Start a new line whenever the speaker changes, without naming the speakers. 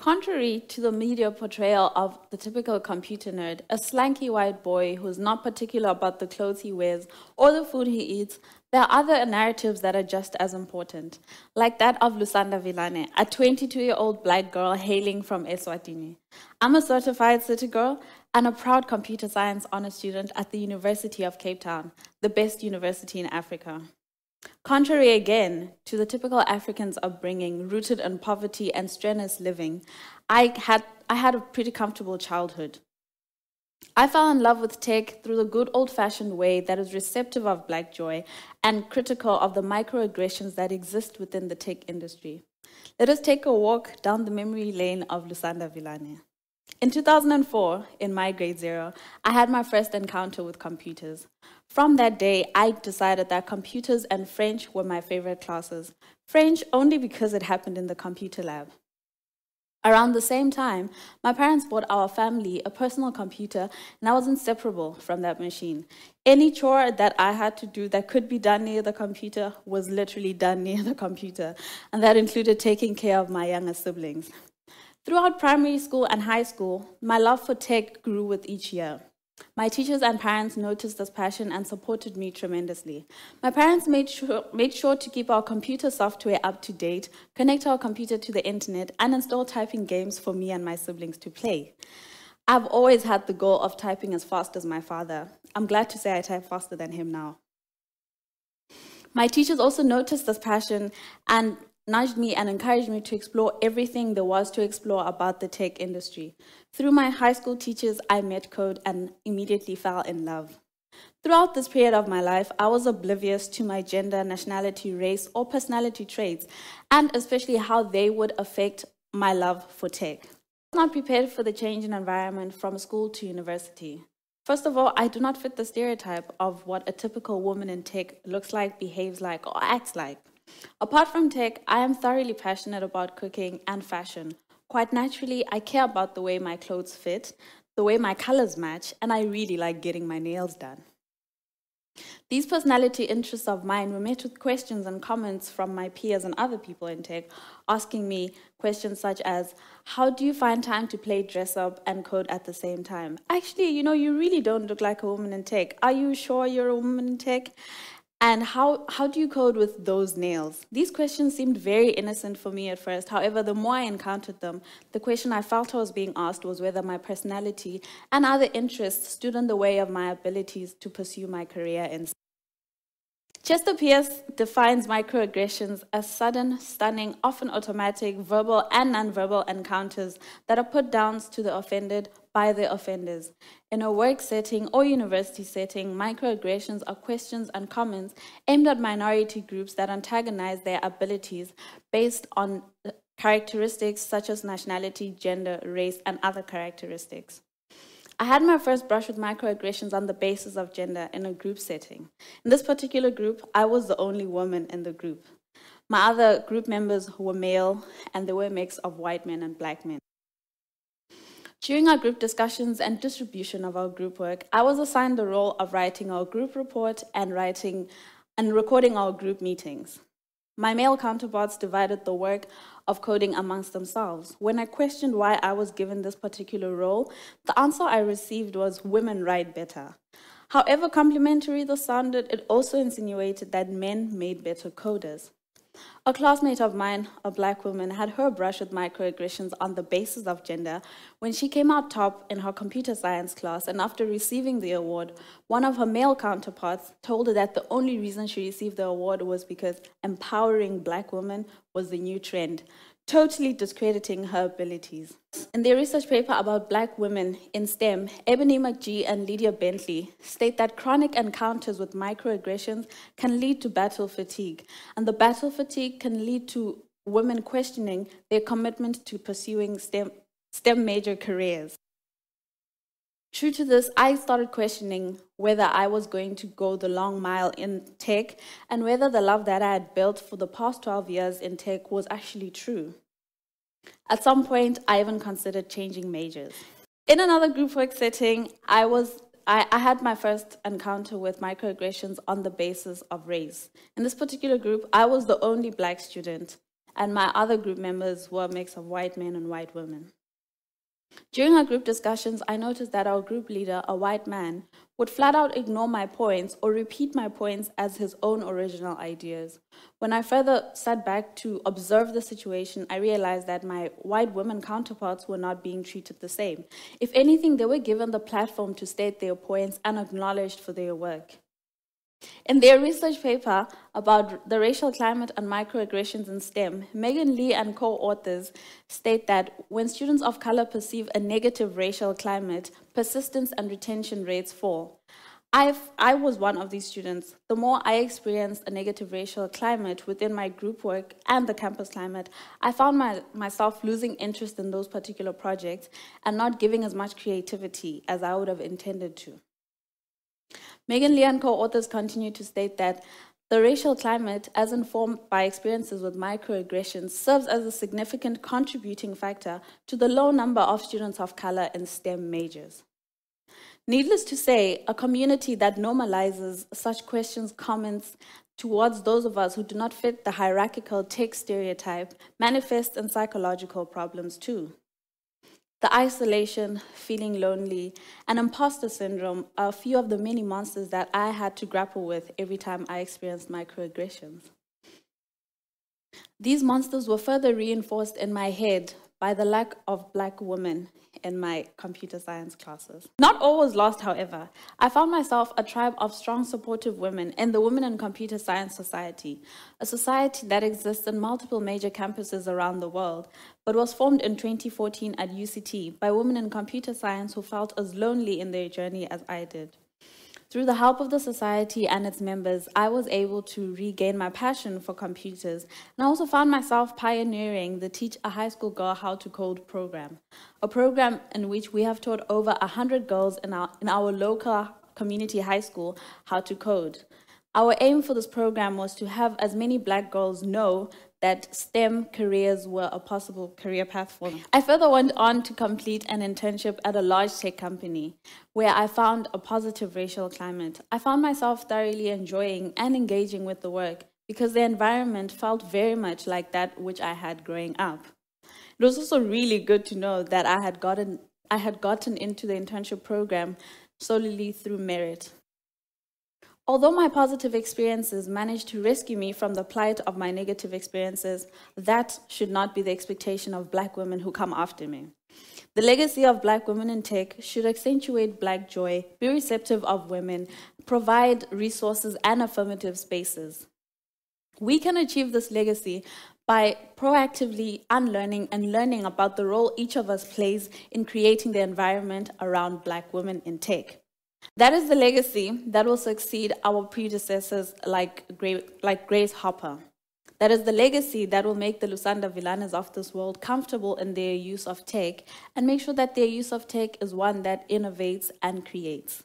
Contrary to the media portrayal of the typical computer nerd, a slanky white boy who's not particular about the clothes he wears or the food he eats, there are other narratives that are just as important, like that of Lusanda Vilane, a 22 year old black girl hailing from Eswatini. I'm a certified city girl and a proud computer science honor student at the University of Cape Town, the best university in Africa. Contrary again to the typical African's upbringing, rooted in poverty and strenuous living, I had, I had a pretty comfortable childhood. I fell in love with tech through the good old fashioned way that is receptive of black joy and critical of the microaggressions that exist within the tech industry. Let us take a walk down the memory lane of Lusanda Vilane. In 2004, in my grade zero, I had my first encounter with computers. From that day, I decided that computers and French were my favorite classes. French only because it happened in the computer lab. Around the same time, my parents bought our family a personal computer, and I was inseparable from that machine. Any chore that I had to do that could be done near the computer was literally done near the computer, and that included taking care of my younger siblings. Throughout primary school and high school, my love for tech grew with each year. My teachers and parents noticed this passion and supported me tremendously. My parents made sure, made sure to keep our computer software up to date, connect our computer to the internet, and install typing games for me and my siblings to play. I've always had the goal of typing as fast as my father. I'm glad to say I type faster than him now. My teachers also noticed this passion and nudged me and encouraged me to explore everything there was to explore about the tech industry. Through my high school teachers, I met code and immediately fell in love. Throughout this period of my life, I was oblivious to my gender, nationality, race, or personality traits, and especially how they would affect my love for tech. I was not prepared for the change in environment from school to university. First of all, I do not fit the stereotype of what a typical woman in tech looks like, behaves like, or acts like. Apart from tech, I am thoroughly passionate about cooking and fashion. Quite naturally, I care about the way my clothes fit, the way my colors match, and I really like getting my nails done. These personality interests of mine were met with questions and comments from my peers and other people in tech, asking me questions such as, How do you find time to play dress up and code at the same time? Actually, you know, you really don't look like a woman in tech. Are you sure you're a woman in tech? And how, how do you code with those nails? These questions seemed very innocent for me at first. However, the more I encountered them, the question I felt I was being asked was whether my personality and other interests stood in the way of my abilities to pursue my career in Chester Pierce defines microaggressions as sudden, stunning, often automatic, verbal and nonverbal encounters that are put down to the offended by the offenders. In a work setting or university setting, microaggressions are questions and comments aimed at minority groups that antagonize their abilities based on uh, characteristics such as nationality, gender, race, and other characteristics. I had my first brush with microaggressions on the basis of gender in a group setting. In this particular group, I was the only woman in the group. My other group members were male, and they were a mix of white men and black men. During our group discussions and distribution of our group work, I was assigned the role of writing our group report and writing and recording our group meetings. My male counterparts divided the work of coding amongst themselves. When I questioned why I was given this particular role, the answer I received was women write better. However complimentary this sounded, it also insinuated that men made better coders. A classmate of mine, a black woman, had her brush with microaggressions on the basis of gender when she came out top in her computer science class, and after receiving the award, one of her male counterparts told her that the only reason she received the award was because empowering black women was the new trend totally discrediting her abilities. In their research paper about black women in STEM, Ebony McGee and Lydia Bentley state that chronic encounters with microaggressions can lead to battle fatigue, and the battle fatigue can lead to women questioning their commitment to pursuing STEM, STEM major careers. True to this, I started questioning whether I was going to go the long mile in tech and whether the love that I had built for the past 12 years in tech was actually true. At some point, I even considered changing majors. In another group work setting, I was I, I, had my first encounter with microaggressions on the basis of race. In this particular group, I was the only black student, and my other group members were a mix of white men and white women. During our group discussions, I noticed that our group leader, a white man, would flat out ignore my points or repeat my points as his own original ideas. When I further sat back to observe the situation, I realized that my white women counterparts were not being treated the same. If anything, they were given the platform to state their points and acknowledged for their work. In their research paper about the racial climate and microaggressions in STEM, Megan Lee and co-authors state that when students of color perceive a negative racial climate, persistence and retention rates fall. I've, I was one of these students. The more I experienced a negative racial climate within my group work and the campus climate, I found my, myself losing interest in those particular projects and not giving as much creativity as I would have intended to. Megan Lee and co-authors continue to state that the racial climate, as informed by experiences with microaggressions, serves as a significant contributing factor to the low number of students of color in STEM majors. Needless to say, a community that normalizes such questions, comments towards those of us who do not fit the hierarchical tech stereotype manifests in psychological problems too. The isolation, feeling lonely, and imposter syndrome are a few of the many monsters that I had to grapple with every time I experienced microaggressions. These monsters were further reinforced in my head by the lack of black women in my computer science classes. Not all was lost, however. I found myself a tribe of strong, supportive women in the Women in Computer Science Society, a society that exists in multiple major campuses around the world, but was formed in 2014 at UCT by women in computer science who felt as lonely in their journey as I did. Through the help of the society and its members, I was able to regain my passion for computers, and I also found myself pioneering the Teach a High School Girl How to Code program, a program in which we have taught over 100 girls in our, in our local community high school how to code. Our aim for this program was to have as many black girls know that STEM careers were a possible career path for me. I further went on to complete an internship at a large tech company where I found a positive racial climate. I found myself thoroughly enjoying and engaging with the work because the environment felt very much like that which I had growing up. It was also really good to know that I had gotten I had gotten into the internship program solely through merit. Although my positive experiences managed to rescue me from the plight of my negative experiences, that should not be the expectation of black women who come after me. The legacy of black women in tech should accentuate black joy, be receptive of women, provide resources and affirmative spaces. We can achieve this legacy by proactively unlearning and learning about the role each of us plays in creating the environment around black women in tech. That is the legacy that will succeed our predecessors like, like Grace Hopper. That is the legacy that will make the Lusanda Vilanas of this world comfortable in their use of tech and make sure that their use of tech is one that innovates and creates.